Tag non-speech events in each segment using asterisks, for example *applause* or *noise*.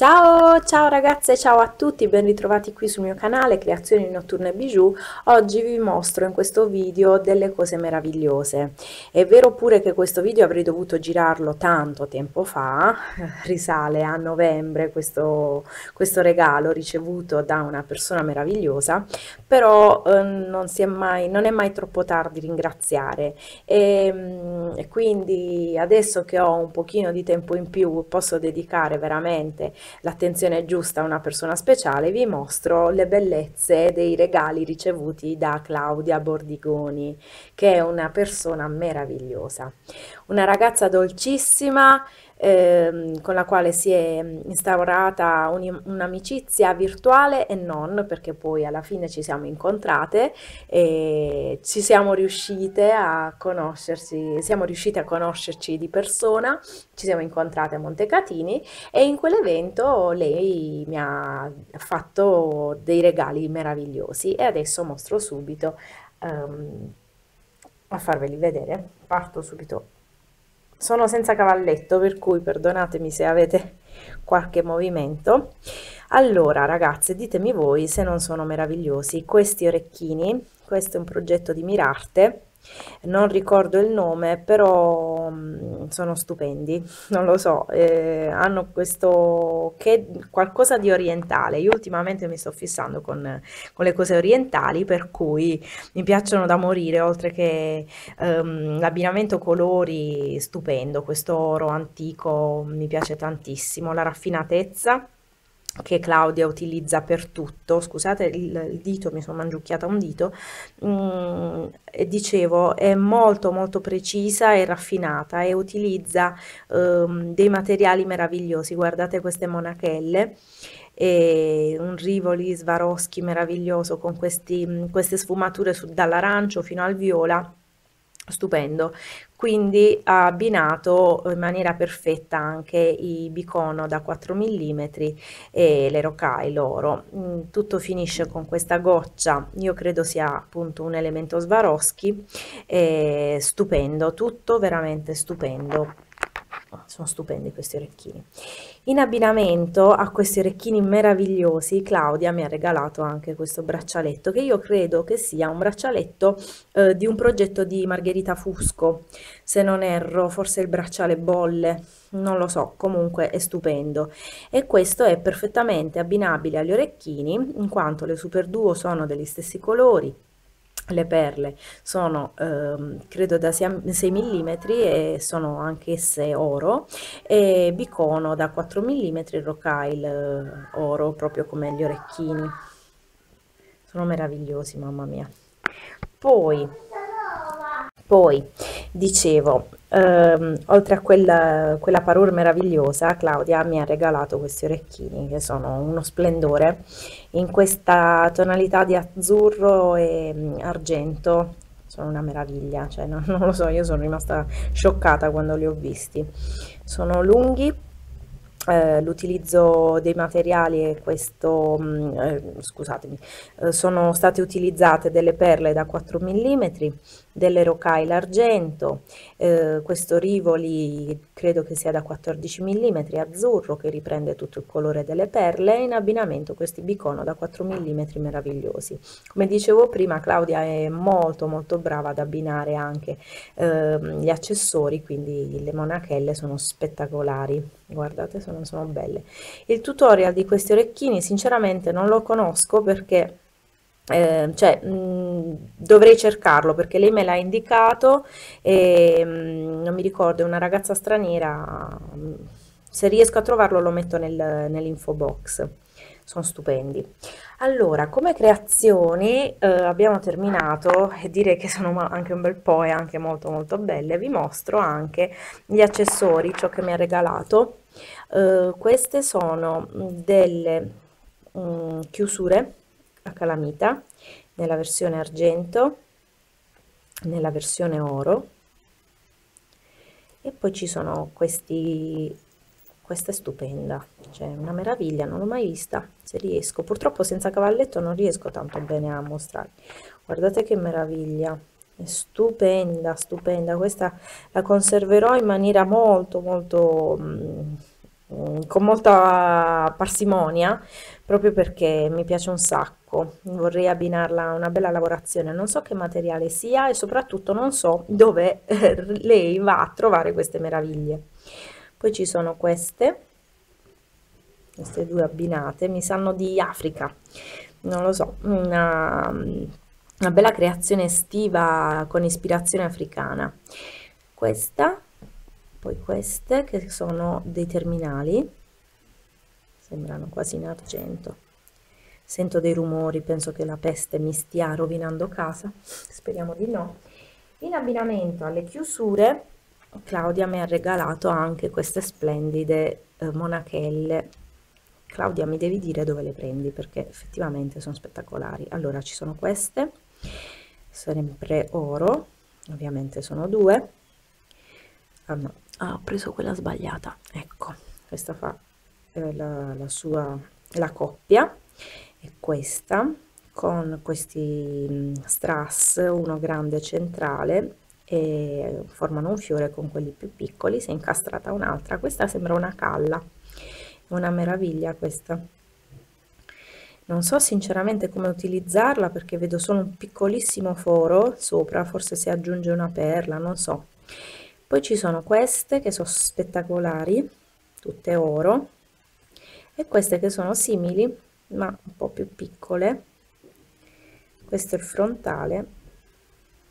Ciao, ciao ragazze, ciao a tutti, ben ritrovati qui sul mio canale Creazioni Notturne Bijou. Oggi vi mostro in questo video delle cose meravigliose. È vero pure che questo video avrei dovuto girarlo tanto tempo fa, *laughs* risale a novembre questo, questo regalo ricevuto da una persona meravigliosa, però eh, non, è mai, non è mai troppo tardi ringraziare ehm, e quindi adesso che ho un pochino di tempo in più posso dedicare veramente l'attenzione giusta a una persona speciale, vi mostro le bellezze dei regali ricevuti da Claudia Bordigoni, che è una persona meravigliosa. Una ragazza dolcissima, ehm, con la quale si è instaurata un'amicizia virtuale e non, perché poi alla fine ci siamo incontrate e ci siamo riuscite a conoscerci, siamo riuscite a conoscerci di persona, ci siamo incontrate a Montecatini e in quell'evento lei mi ha fatto dei regali meravigliosi e adesso mostro subito um, a farveli vedere. Parto subito sono senza cavalletto, per cui perdonatemi se avete *laughs* qualche movimento. Allora, ragazze, ditemi voi se non sono meravigliosi questi orecchini. Questo è un progetto di Mirarte non ricordo il nome, però mm, sono stupendi, *laughs* non lo so, eh, hanno questo che qualcosa di orientale. Io ultimamente mi sto fissando con, con, le cose orientali, per cui mi piacciono da morire, oltre che ehm, l'abbinamento colori stupendo, questo oro antico mi piace tantissimo, la raffinatezza che Claudia utilizza per tutto, scusate il, dito, mi sono mangiucchiata un dito, mm, dicevo è molto molto precisa e raffinata e utilizza um, dei materiali meravigliosi, guardate queste monachelle, un Rivoli Swarovski meraviglioso con questi, queste sfumature dall'arancio fino al viola, stupendo. Quindi ha abbinato in maniera perfetta anche i bicono da 4 mm e le rocaille loro. Mm, tutto finisce con questa goccia. Io credo sia appunto un elemento Swarovski. Stupendo tutto veramente stupendo sono stupendi questi orecchini. In abbinamento a questi orecchini meravigliosi Claudia mi ha regalato anche questo braccialetto che io credo che sia un braccialetto eh, di un progetto di Margherita Fusco. Se non erro forse il bracciale bolle non lo so comunque è stupendo. E questo è perfettamente abbinabile agli orecchini in quanto le super duo sono degli stessi colori le perle sono ehm, credo da 6 mm e sono anch'esse oro e bicono da 4 mm rocaille eh, oro proprio come gli orecchini. Sono meravigliosi mamma mia. Poi poi dicevo ehm, oltre a quella, quella parure meravigliosa Claudia mi ha regalato questi orecchini che sono uno splendore in questa tonalità di azzurro e mm, argento. Sono una meraviglia cioè non, non lo so io sono rimasta scioccata quando li ho visti. Sono lunghi eh, l'utilizzo dei materiali e questo, mm, eh, scusatemi, eh, sono state utilizzate delle perle da 4 mm, delle rocaille argento, eh, questo rivoli credo che sia da 14 mm azzurro che riprende tutto il colore delle perle e in abbinamento questi bicono da 4 mm meravigliosi. Come dicevo prima Claudia è molto molto brava ad abbinare anche ehm, gli accessori, quindi le monachelle sono spettacolari, guardate sono, sono belle. Il tutorial di questi orecchini sinceramente non lo conosco perché eh, cioè, mh, dovrei cercarlo perché lei me l'ha indicato e mh, non mi ricordo, è una ragazza straniera, mh, se riesco a trovarlo lo metto nel, nell'info box, sono stupendi. Allora, come creazioni eh, abbiamo terminato e direi che sono anche un bel po' e anche molto molto belle, vi mostro anche gli accessori, ciò che mi ha regalato. Eh, queste sono delle chiusure a calamita nella versione argento nella versione oro e poi ci sono questi questa è stupenda cioè una meraviglia non l'ho mai vista se riesco. Purtroppo senza cavalletto non riesco tanto bene a mostrare guardate che meraviglia è stupenda stupenda. Questa la conserverò in maniera molto molto mm, con molta parsimonia proprio perché mi piace un sacco. Vorrei abbinarla a una bella lavorazione. Non so che materiale sia e soprattutto non so dove *laughs* lei va a trovare queste meraviglie. Poi ci sono queste queste due abbinate mi sanno di Africa. Non lo so una, una bella creazione estiva con ispirazione africana. Questa poi queste che sono dei terminali. Sembrano quasi in argento. Sento dei rumori penso che la peste mi stia rovinando casa. Speriamo di no. In abbinamento alle chiusure Claudia mi ha regalato anche queste splendide eh, monachelle Claudia mi devi dire dove le prendi perché effettivamente sono spettacolari. Allora ci sono queste sempre oro ovviamente sono due. Ah no. Ah, ho preso quella sbagliata. Ecco questa fa eh, la, la sua la coppia. E questa con questi mm, strass uno grande centrale e formano un fiore con quelli più piccoli si è incastrata un'altra. Questa sembra una calla una meraviglia questa. Non so sinceramente come utilizzarla perché vedo solo un piccolissimo foro sopra forse si aggiunge una perla non so. Poi ci sono queste che sono spettacolari tutte oro e queste che sono simili ma un po più piccole. Questo è il frontale.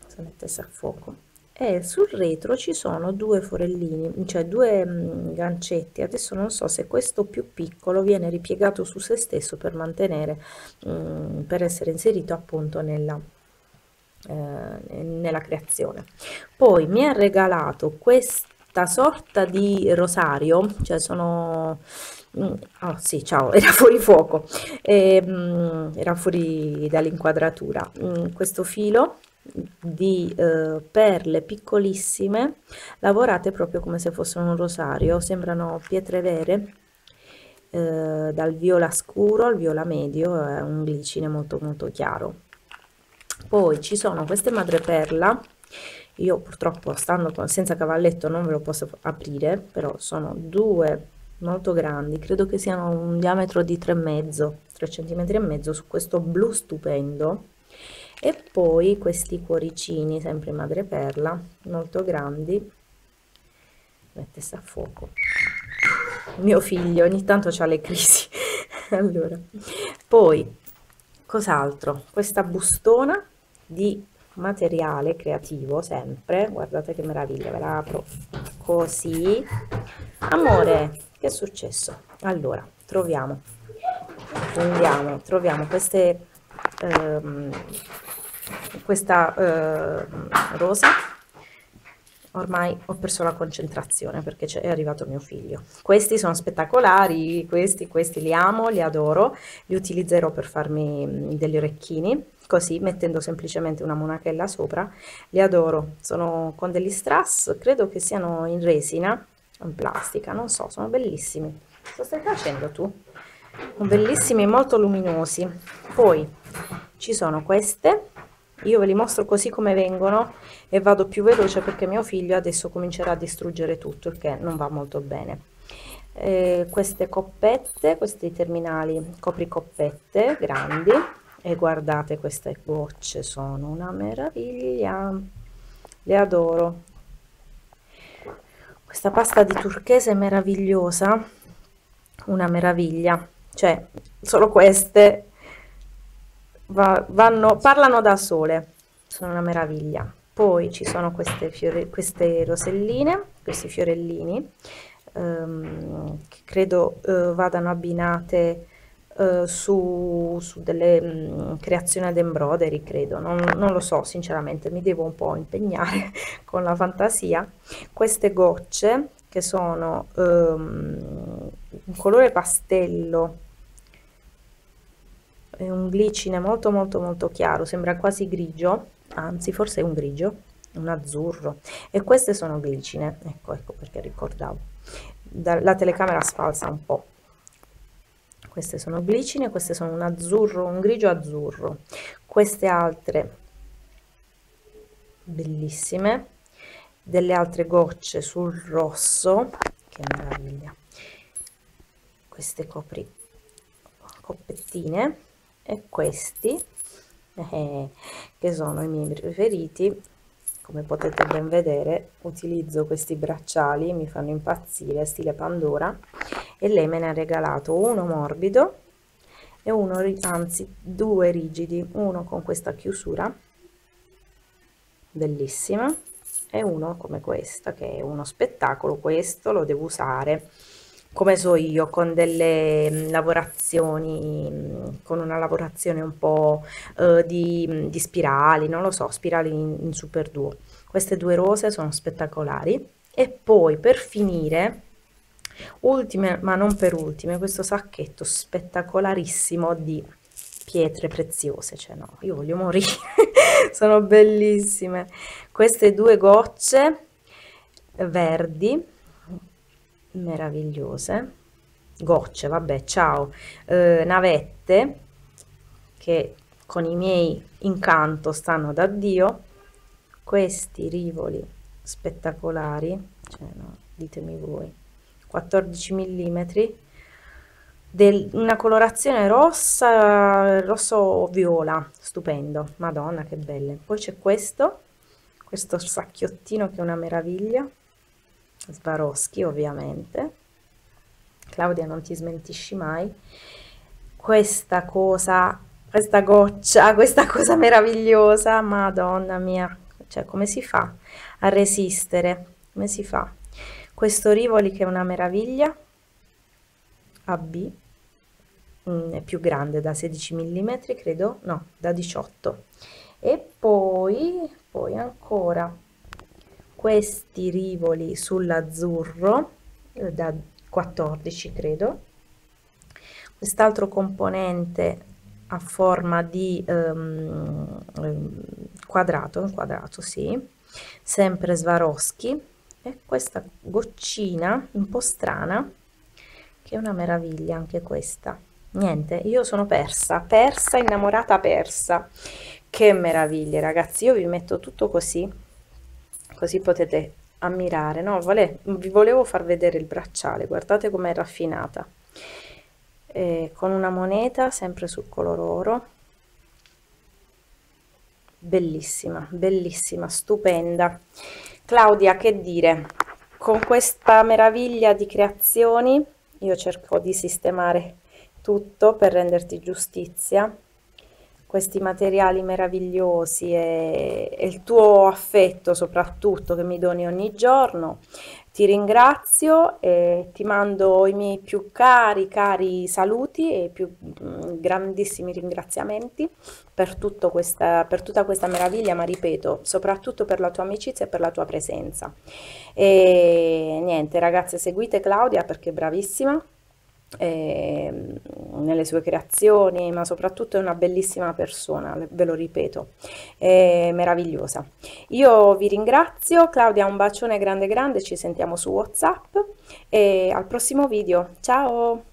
Se mettesse a fuoco e sul retro ci sono due forellini, cioè due mh, gancetti. Adesso non so se questo più piccolo viene ripiegato su se stesso per mantenere, mh, per essere inserito appunto nella, eh, nella creazione. Poi mi ha regalato questa sorta di rosario, cioè sono... Oh sì, ciao, *laughs* era fuori fuoco, e, era fuori dall'inquadratura. Questo filo di eh, perle piccolissime lavorate proprio come se fossero un rosario sembrano pietre vere eh, dal viola scuro al viola medio è un glicine molto molto chiaro. Poi ci sono queste madreperla io purtroppo stando con, senza cavalletto non ve lo posso aprire però sono due molto grandi credo che siano un diametro di 3,5 3 cm e mezzo su questo blu stupendo e poi questi cuoricini sempre madreperla molto grandi. Mettesse a fuoco. Mio figlio ogni tanto ha le crisi. *laughs* Allora poi cos'altro? Questa bustona di materiale creativo sempre. Guardate che meraviglia ve la apro così. Amore che è successo? Allora troviamo. Prendiamo troviamo queste ehm, questa eh, rosa. Ormai ho perso la concentrazione perché è arrivato mio figlio. Questi sono spettacolari questi questi li amo li adoro li utilizzerò per farmi mm, degli orecchini così mettendo semplicemente una monachella sopra li adoro. Sono con degli strass credo che siano in resina in plastica non so sono bellissimi. Cosa stai facendo tu? Bellissimi e molto luminosi. Poi ci sono queste io ve li mostro così come vengono e vado più veloce perché mio figlio adesso comincerà a distruggere tutto il che non va molto bene. Eh, queste coppette questi terminali copricoppette grandi e guardate queste gocce sono una meraviglia. Le adoro. Questa pasta di turchese è meravigliosa. Una meraviglia. Cioè solo queste va, vanno, parlano da sole, sono una meraviglia. Poi ci sono queste, fiore, queste roselline, questi fiorellini, ehm, che credo eh, vadano abbinate eh, su, su, delle mh, mm, creazioni ad embroidery, credo, non, non, lo so sinceramente, mi devo un po' impegnare *laughs* con la fantasia. Queste gocce che sono ehm, un colore pastello è un glicine molto molto molto chiaro sembra quasi grigio anzi forse è un grigio un azzurro. E queste sono glicine ecco ecco perché ricordavo. Da, la telecamera sfalsa un po' queste sono glicine queste sono un azzurro un grigio azzurro. Queste altre bellissime. Delle altre gocce sul rosso che meraviglia. Queste copri coppettine e questi eh, che sono i miei preferiti come potete ben vedere utilizzo questi bracciali mi fanno impazzire stile pandora e lei me ne ha regalato uno morbido e uno anzi due rigidi uno con questa chiusura bellissima e uno come questa che è uno spettacolo questo lo devo usare come so io con delle mm, lavorazioni mm, con una lavorazione un po' eh, di, mm, di, spirali non lo so spirali in, in super duo. Queste due rose sono spettacolari. E poi per finire ultime ma non per ultime questo sacchetto spettacolarissimo di pietre preziose cioè no io voglio morire. *laughs* Sono bellissime. Queste due gocce verdi meravigliose. Gocce vabbè ciao. Eh, navette che con i miei incanto stanno da dio. Questi rivoli spettacolari cioè no ditemi voi. 14 mm del, una colorazione rossa rosso viola. Stupendo. Madonna che belle. Poi c'è questo questo sacchiottino che è una meraviglia Swarovski ovviamente. Claudia non ti smentisci mai. Questa cosa questa goccia questa cosa meravigliosa madonna mia. Cioè come si fa a resistere? Come si fa? Questo Rivoli che è una meraviglia AB mm, è più grande da 16 mm credo no da 18 e poi poi ancora questi rivoli sull'azzurro eh, da 14 credo. Quest'altro componente a forma di um, quadrato un quadrato sì sempre Swarovski. E questa goccina un po' strana che è una meraviglia anche questa. Niente io sono persa persa innamorata persa. Che meraviglia ragazzi io vi metto tutto così così potete ammirare no? Vole, vi volevo far vedere il bracciale guardate com'è raffinata. Eh, con una moneta sempre sul color oro. Bellissima bellissima stupenda. Claudia, che dire? Con questa meraviglia di creazioni io cerco di sistemare tutto per renderti giustizia questi materiali meravigliosi e, e, il tuo affetto soprattutto che mi doni ogni giorno ti ringrazio e ti mando i miei più cari, cari saluti e più mm, grandissimi ringraziamenti per, questa, per tutta questa meraviglia, ma ripeto, soprattutto per la tua amicizia e per la tua presenza. E niente, ragazze, seguite Claudia perché è bravissima eh, nelle sue creazioni, ma soprattutto è una bellissima persona, ve lo ripeto, è meravigliosa. Io vi ringrazio, Claudia un bacione grande grande, ci sentiamo su WhatsApp e al prossimo video, ciao!